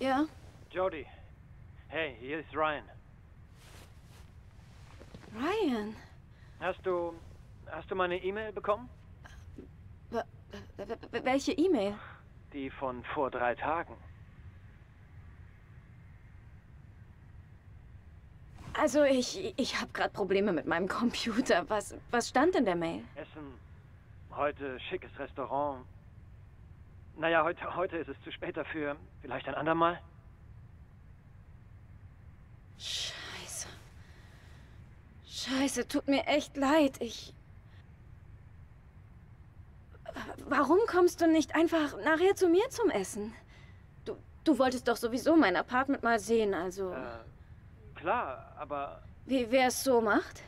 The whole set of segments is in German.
Ja? Jody. Hey, hier ist Ryan. Ryan. Hast du. Hast du meine E-Mail bekommen? W welche E-Mail? Die von vor drei Tagen. Also ich, ich habe gerade Probleme mit meinem Computer. Was, was stand in der Mail? Essen. Heute schickes Restaurant. Naja, heute, heute ist es zu spät dafür. Vielleicht ein andermal? Scheiße. Scheiße, tut mir echt leid. Ich... Warum kommst du nicht einfach nachher zu mir zum Essen? Du, du wolltest doch sowieso mein Apartment mal sehen, also... Äh, klar, aber... Wie wer es so macht?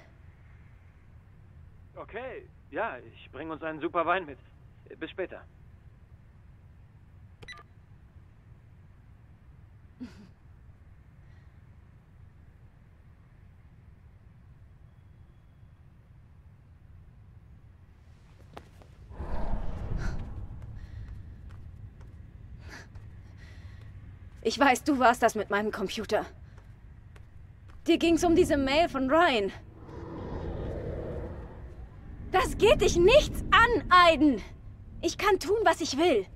Okay, ja, ich bringe uns einen super Wein mit. Bis später. Ich weiß, du warst das mit meinem Computer. Dir ging's um diese Mail von Ryan. Das geht dich nichts an, Aiden. Ich kann tun, was ich will.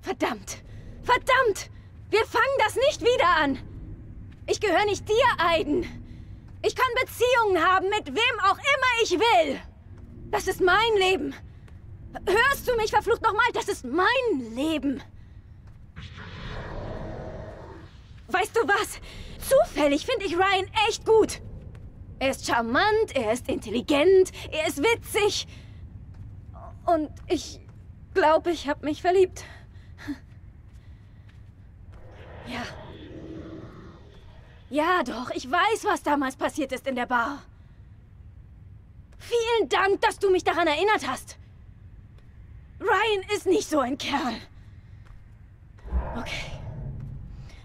Verdammt! Verdammt! Wir fangen das nicht wieder an! Ich gehöre nicht dir, Aiden. Ich kann Beziehungen haben, mit wem auch immer ich will. Das ist mein Leben. Hörst du mich, verflucht nochmal? Das ist mein Leben. Weißt du was? Zufällig finde ich Ryan echt gut. Er ist charmant, er ist intelligent, er ist witzig. Und ich glaube, ich habe mich verliebt. Ja. Ja, doch, ich weiß, was damals passiert ist in der Bar. Vielen Dank, dass du mich daran erinnert hast. Ryan ist nicht so ein Kerl. Okay.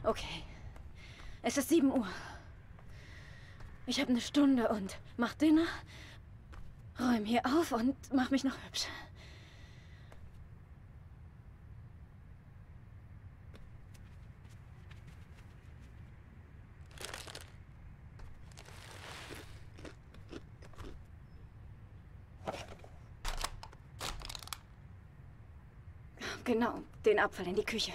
Okay. Es ist 7 Uhr. Ich habe eine Stunde und mach Dinner, räum hier auf und mach mich noch hübsch. Genau, den Abfall in die Küche.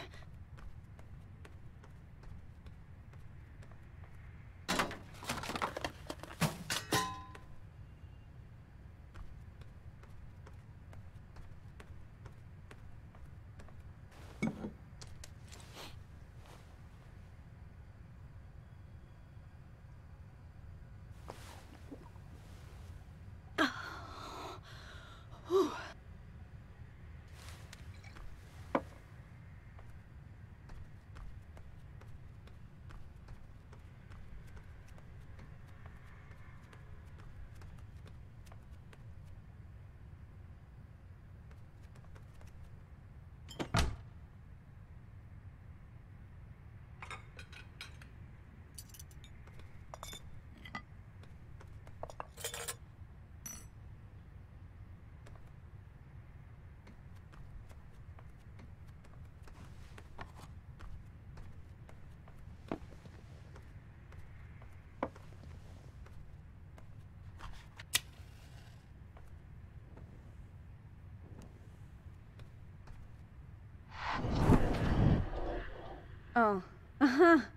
Oh, aha.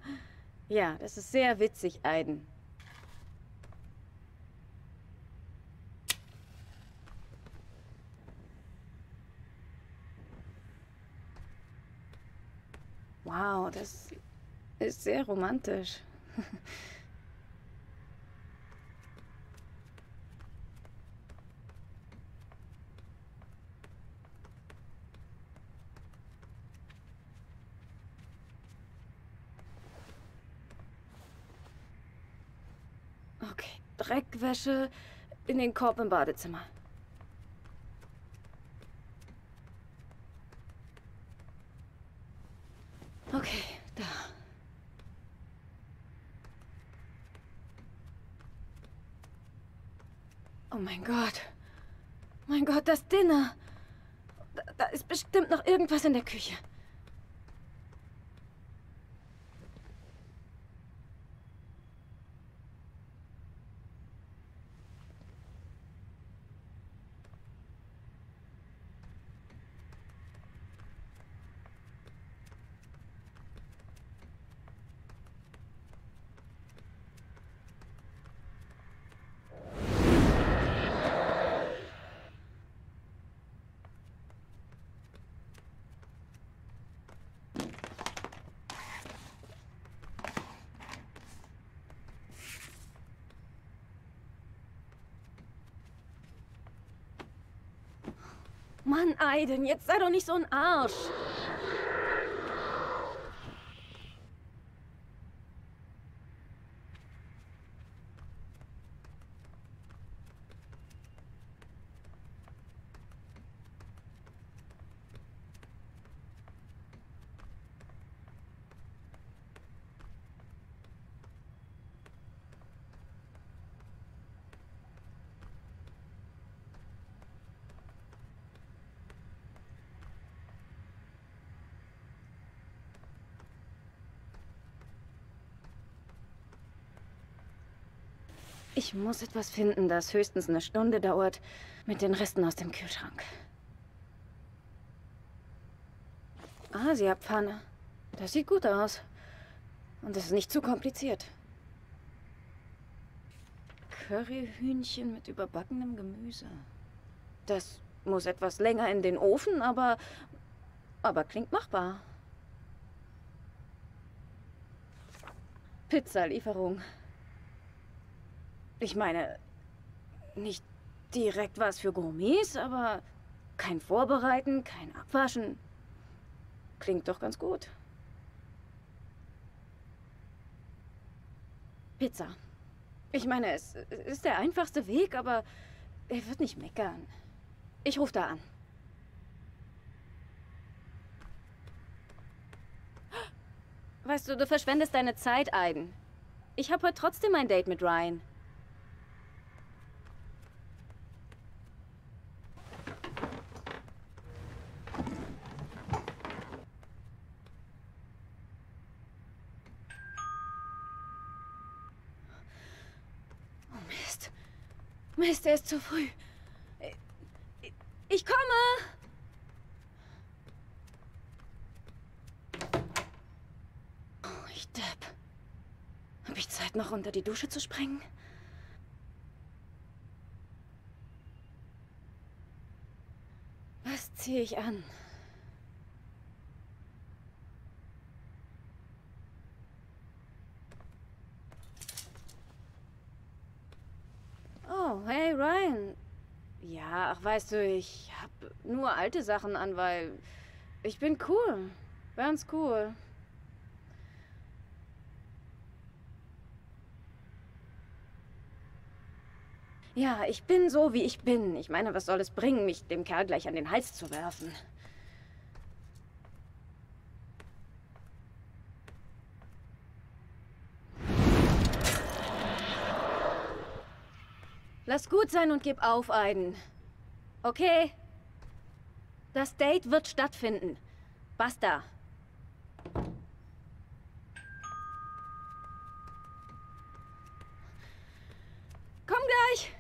Ja, das ist sehr witzig, Aiden. Wow, das ist sehr romantisch. Okay, Dreckwäsche in den Korb im Badezimmer. Okay, da. Oh mein Gott. Mein Gott, das Dinner. Da ist bestimmt noch irgendwas in der Küche. Mann, Aiden, jetzt sei doch nicht so ein Arsch. Ich muss etwas finden, das höchstens eine Stunde dauert, mit den Resten aus dem Kühlschrank. Asia-Pfanne. Das sieht gut aus. Und es ist nicht zu kompliziert. Curryhühnchen mit überbackenem Gemüse. Das muss etwas länger in den Ofen, aber... aber klingt machbar. Pizzalieferung. Ich meine, nicht direkt was für Gourmets, aber kein Vorbereiten, kein Abwaschen. Klingt doch ganz gut. Pizza. Ich meine, es ist der einfachste Weg, aber er wird nicht meckern. Ich rufe da an. Weißt du, du verschwendest deine Zeit, Aiden. Ich habe heute trotzdem ein Date mit Ryan. Mist, er ist zu früh. Ich komme! Oh, ich depp. Hab ich Zeit, noch unter die Dusche zu springen? Was ziehe ich an? Oh, hey Ryan. Ja, ach weißt du, ich hab nur alte Sachen an, weil ich bin cool. Ganz cool. Ja, ich bin so, wie ich bin. Ich meine, was soll es bringen, mich dem Kerl gleich an den Hals zu werfen? Lass gut sein und gib auf, Aiden. Okay? Das Date wird stattfinden. Basta. Komm gleich!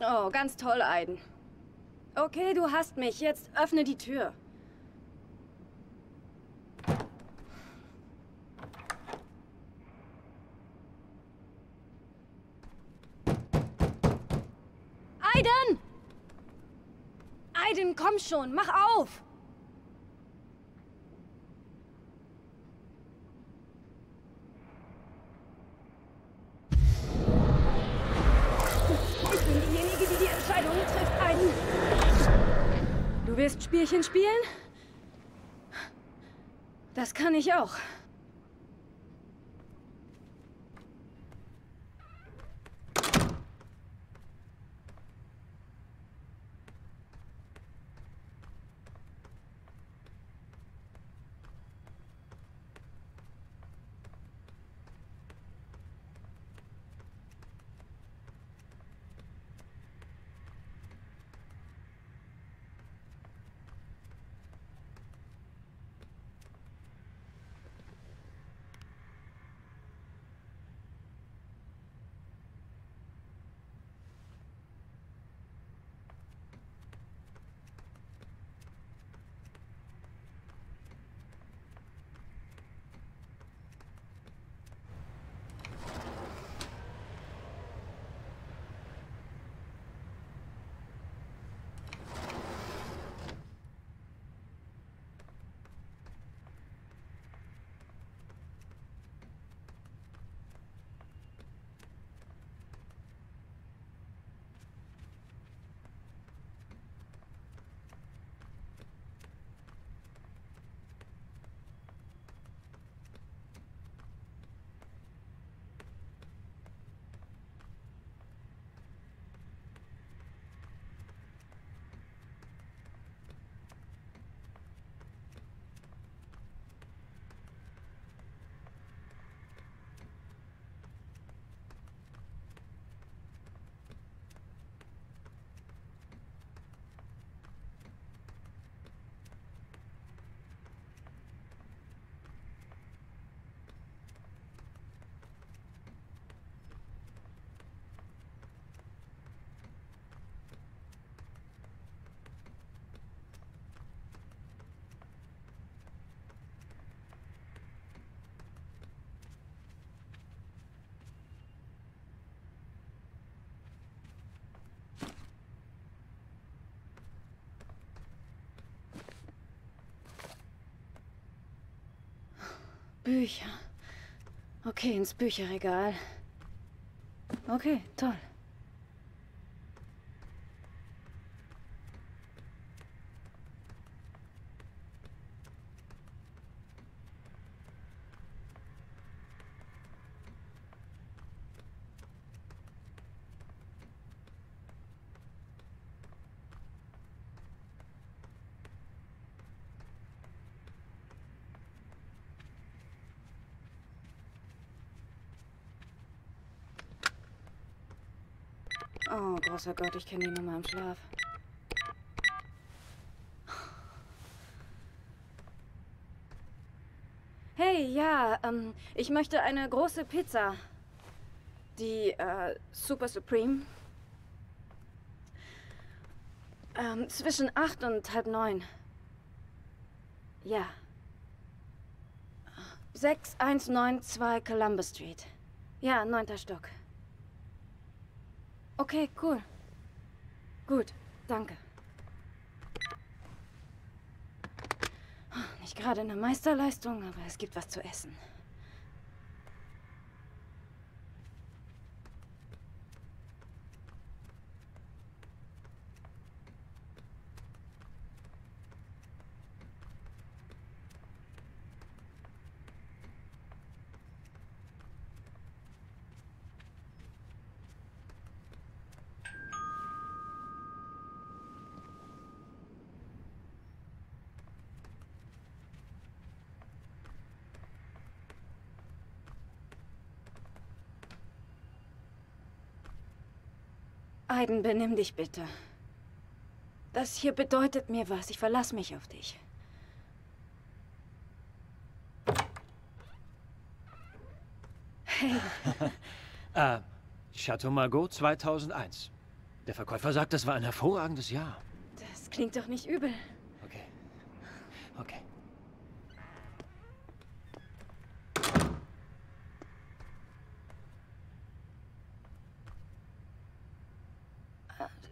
Oh, ganz toll, Aiden. Okay, du hast mich. Jetzt öffne die Tür. Aiden! Aiden, komm schon, mach auf! Ich bin diejenige, die die Entscheidungen trifft, Aiden. Du willst Spielchen spielen? Das kann ich auch. Bücher. Okay, ins Bücherregal. Okay, toll. Oh, großer Gott, ich kenne die Nummer im Schlaf. Hey, ja, ähm, ich möchte eine große Pizza. Die, äh, Super Supreme. Ähm, zwischen acht und halb neun. Ja. 6192 Columbus Street. Ja, neunter Stock. Okay, cool. Gut, danke. Nicht gerade eine Meisterleistung, aber es gibt was zu essen. Aiden, benimm dich bitte. Das hier bedeutet mir was. Ich verlasse mich auf dich. Hey. äh, Chateau Margaux 2001. Der Verkäufer sagt, das war ein hervorragendes Jahr. Das klingt doch nicht übel. Okay. Okay.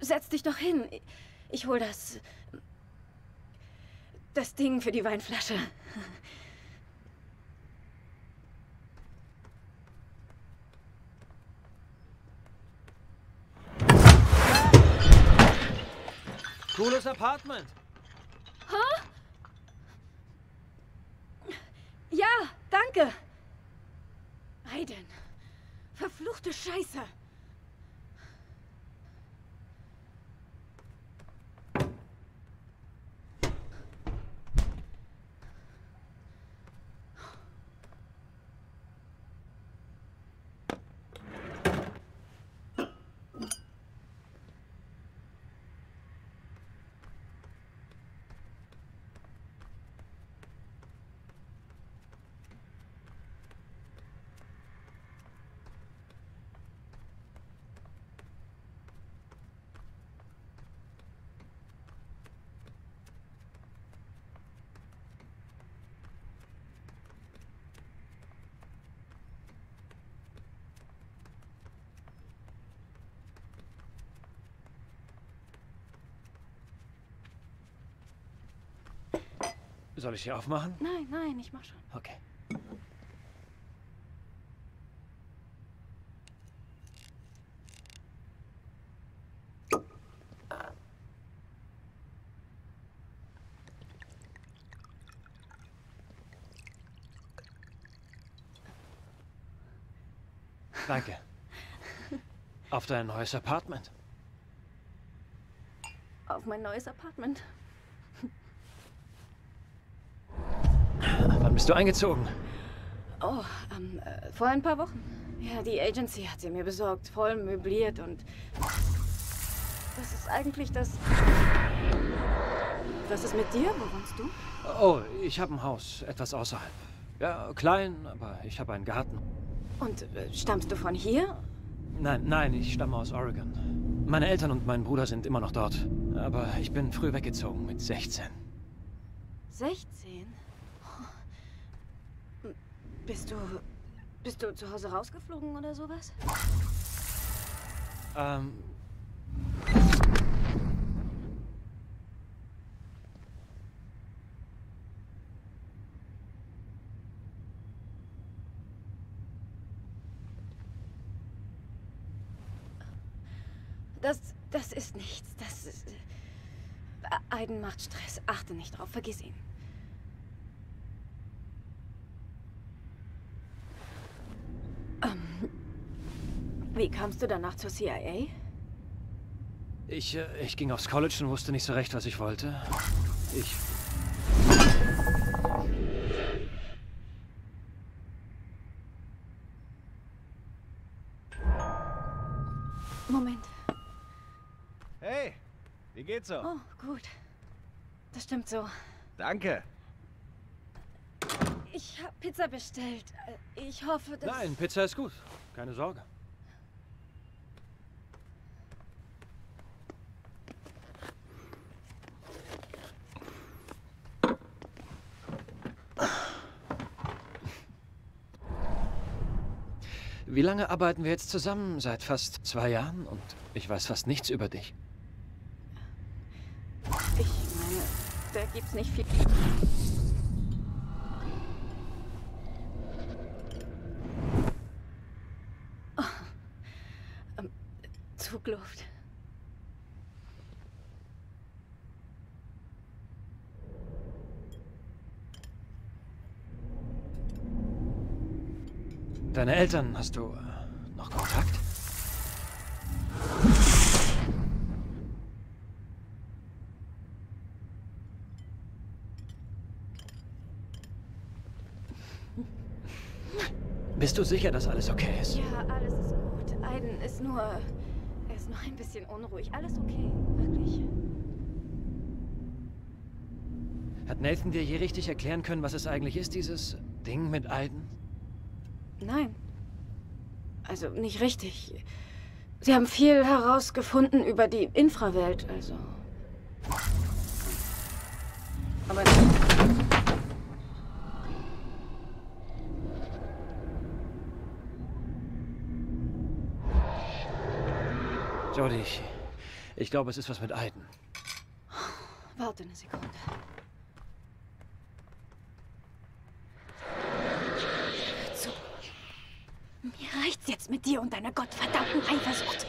Setz dich doch hin. Ich hol das... Das Ding für die Weinflasche. Cooles Apartment. Huh? Ja, danke. Aiden. Verfluchte Scheiße. Soll ich hier aufmachen? Nein, nein, ich mach schon. Okay. Danke. Auf dein neues Apartment. Auf mein neues Apartment. Bist du eingezogen? Oh, ähm, äh, vor ein paar Wochen. Ja, die Agency hat sie mir besorgt, voll möbliert und... Das ist eigentlich das... Was ist mit dir? Wo wohnst du? Oh, ich habe ein Haus, etwas außerhalb. Ja, klein, aber ich habe einen Garten. Und äh, stammst du von hier? Nein, nein, ich stamme aus Oregon. Meine Eltern und mein Bruder sind immer noch dort. Aber ich bin früh weggezogen, mit 16. 16? Bist du. Bist du zu Hause rausgeflogen oder sowas? Ähm. Das, das ist nichts. Das ist... Aiden macht Stress. Achte nicht drauf. Vergiss ihn. Wie kamst du danach zur CIA? Ich, äh, ich ging aufs College und wusste nicht so recht, was ich wollte. Ich... Moment. Hey, wie geht's so? Oh, gut. Das stimmt so. Danke. Ich habe Pizza bestellt. Ich hoffe, dass... Nein, Pizza ist gut. Keine Sorge. Wie lange arbeiten wir jetzt zusammen? Seit fast zwei Jahren und ich weiß fast nichts über dich. Ich meine, da gibt's nicht viel. Oh. Ähm, Zugluft. Deine Eltern, hast du äh, noch Kontakt? Bist du sicher, dass alles okay ist? Ja, alles ist gut. Aiden ist nur... Er ist nur ein bisschen unruhig. Alles okay, wirklich. Hat Nathan dir je richtig erklären können, was es eigentlich ist, dieses Ding mit Aiden? Nein. Also nicht richtig. Sie haben viel herausgefunden über die Infrawelt, also. Aber. Ich, ich glaube, es ist was mit Aiden. Warte eine Sekunde. So. Mit dir und deiner gottverdammten Eifersucht.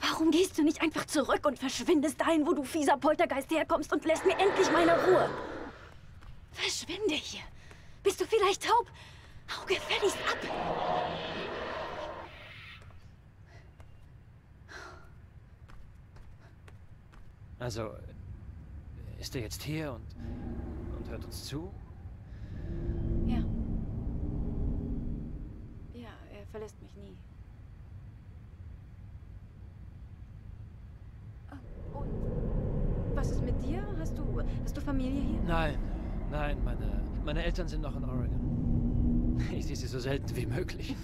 Warum gehst du nicht einfach zurück und verschwindest dahin, wo du fieser Poltergeist herkommst und lässt mir endlich meine Ruhe? Verschwinde hier. Bist du vielleicht taub? Hau gefälligst ab. Also, ist er jetzt hier und, und hört uns zu? Ja. Ja, er verlässt mich nie. Ah, Und was ist mit dir? Hast du, hast du Familie hier? Nein, nein, meine, meine Eltern sind noch in Oregon. Ich sehe sie so selten wie möglich.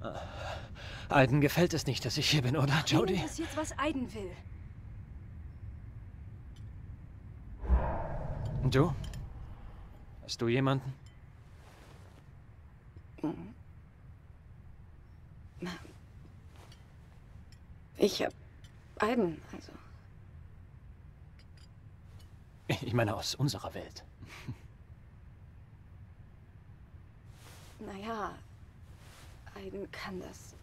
Ah, Aiden gefällt es nicht, dass ich hier bin, oder, Wen Jodie? interessiert, was Aiden will? Und du? Hast du jemanden? Ich hab Aiden, also. Ich meine aus unserer Welt. Naja, Aiden kann das.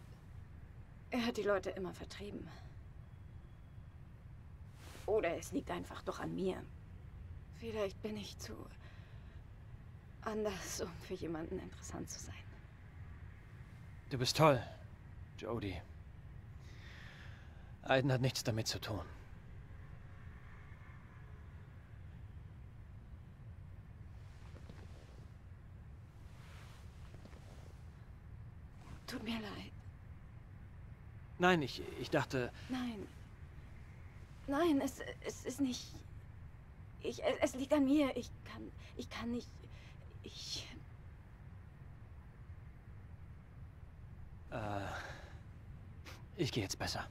Er hat die Leute immer vertrieben. Oder es liegt einfach doch an mir. Vielleicht bin ich zu anders, um für jemanden interessant zu sein. Du bist toll, Jodie. Aiden hat nichts damit zu tun. Tut mir leid. Nein, ich, ich dachte, Nein. Nein, es, es ist nicht. Ich, es, es liegt an mir. Ich kann. Ich kann nicht. Ich. äh, ich gehe jetzt besser.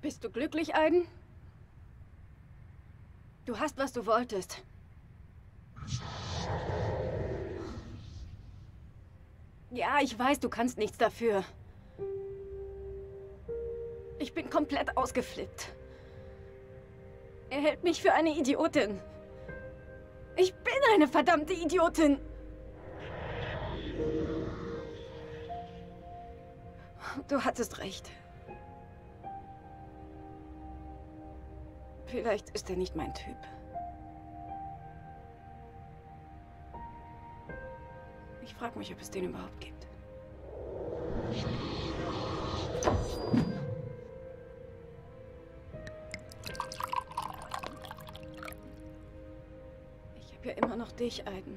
Bist du glücklich, Aiden? Du hast, was du wolltest. Ja, ich weiß, du kannst nichts dafür. Ich bin komplett ausgeflippt. Er hält mich für eine Idiotin. Ich bin eine verdammte Idiotin. Du hattest recht. Vielleicht ist er nicht mein Typ. Frage mich, ob es den überhaupt gibt. Ich habe ja immer noch dich, Aiden.